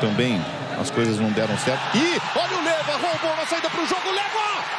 também as coisas não deram certo. E olha o Leva, roubou na saída para o jogo, leva!